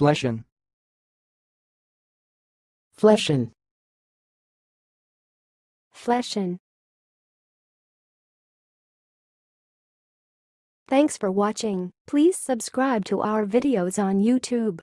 Fleshen. Fleshen. Fleshen. Thanks for watching. Please subscribe to our videos on YouTube.